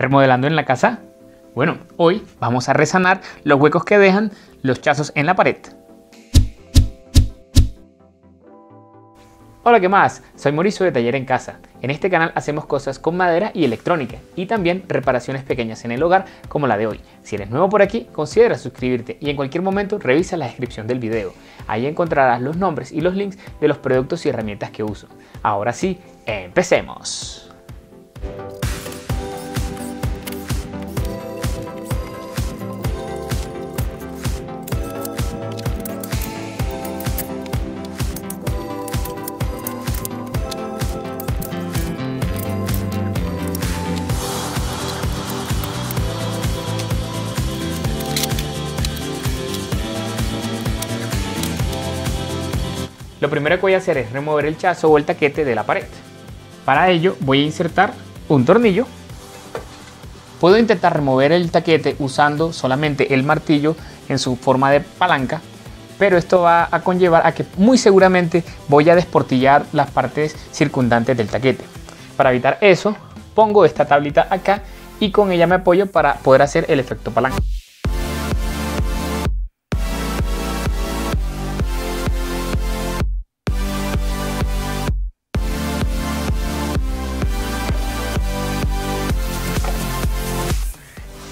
¿Remodelando en la casa? Bueno, hoy vamos a resanar los huecos que dejan los chazos en la pared. Hola, ¿qué más? Soy Mauricio de Taller en Casa. En este canal hacemos cosas con madera y electrónica y también reparaciones pequeñas en el hogar como la de hoy. Si eres nuevo por aquí, considera suscribirte y en cualquier momento revisa la descripción del video. Ahí encontrarás los nombres y los links de los productos y herramientas que uso. Ahora sí, empecemos. Lo primero que voy a hacer es remover el chazo o el taquete de la pared. Para ello voy a insertar un tornillo. Puedo intentar remover el taquete usando solamente el martillo en su forma de palanca, pero esto va a conllevar a que muy seguramente voy a desportillar las partes circundantes del taquete. Para evitar eso, pongo esta tablita acá y con ella me apoyo para poder hacer el efecto palanca.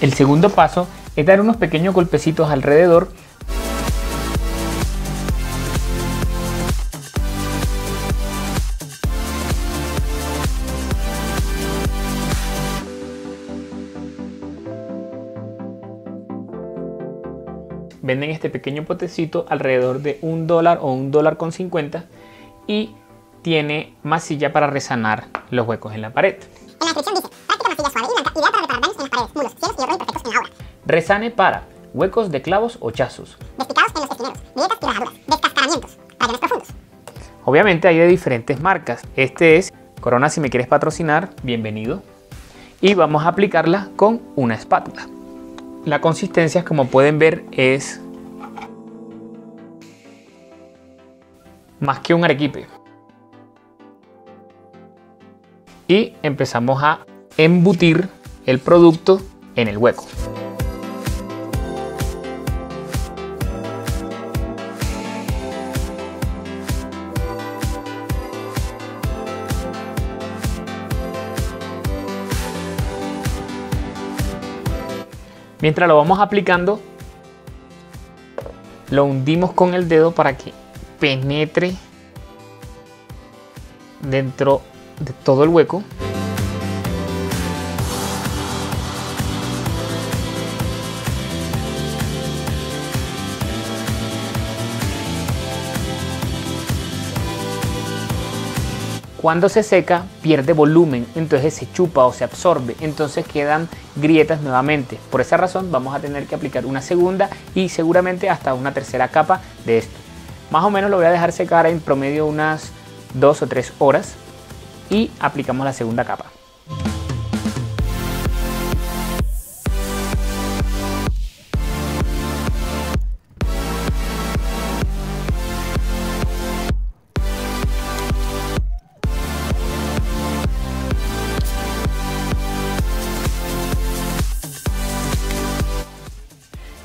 El segundo paso es dar unos pequeños golpecitos alrededor venden este pequeño potecito alrededor de un dólar o un dólar con 50 y tiene masilla para resanar los huecos en la pared. Práctica masilla suave y blanca, ideal para reparar daños en las paredes, muros, cielos y errores imperfectos en la obra. Resane para huecos de clavos o chazos. Despicados en los esquineros, grietas y rajaduras, descascaramientos, tallones profundos. Obviamente hay de diferentes marcas. Este es Corona, si me quieres patrocinar, bienvenido. Y vamos a aplicarla con una espátula. La consistencia, como pueden ver, es más que un arequipe. Y empezamos a embutir el producto en el hueco. Mientras lo vamos aplicando, lo hundimos con el dedo para que penetre dentro de todo el hueco. Cuando se seca pierde volumen, entonces se chupa o se absorbe, entonces quedan grietas nuevamente. Por esa razón vamos a tener que aplicar una segunda y seguramente hasta una tercera capa de esto. Más o menos lo voy a dejar secar en promedio unas dos o tres horas y aplicamos la segunda capa.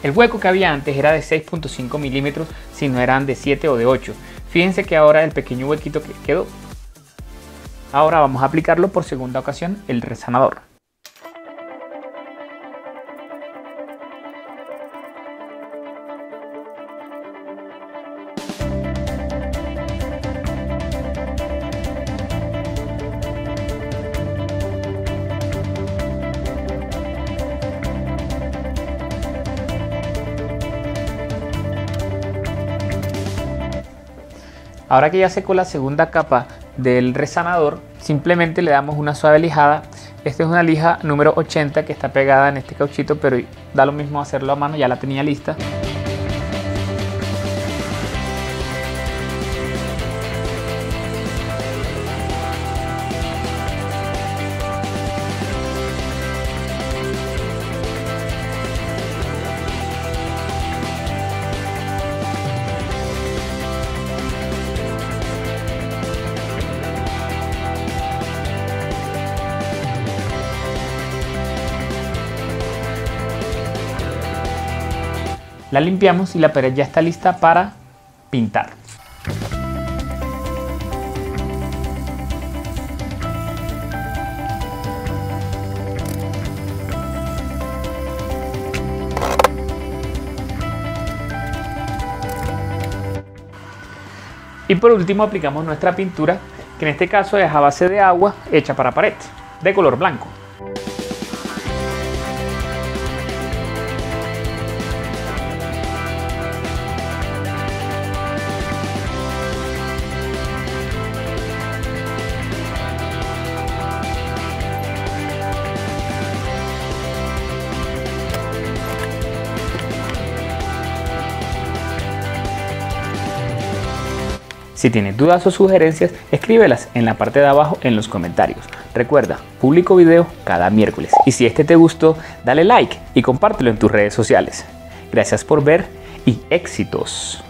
El hueco que había antes era de 6.5 milímetros si no eran de 7 o de 8. Fíjense que ahora el pequeño huequito que quedó. Ahora vamos a aplicarlo por segunda ocasión el resanador. Ahora que ya secó la segunda capa del resanador, simplemente le damos una suave lijada. Esta es una lija número 80 que está pegada en este cauchito, pero da lo mismo hacerlo a mano, ya la tenía lista. La limpiamos y la pared ya está lista para pintar. Y por último aplicamos nuestra pintura, que en este caso es a base de agua hecha para pared, de color blanco. Si tienes dudas o sugerencias, escríbelas en la parte de abajo en los comentarios. Recuerda, publico video cada miércoles y si este te gustó, dale like y compártelo en tus redes sociales. Gracias por ver y éxitos.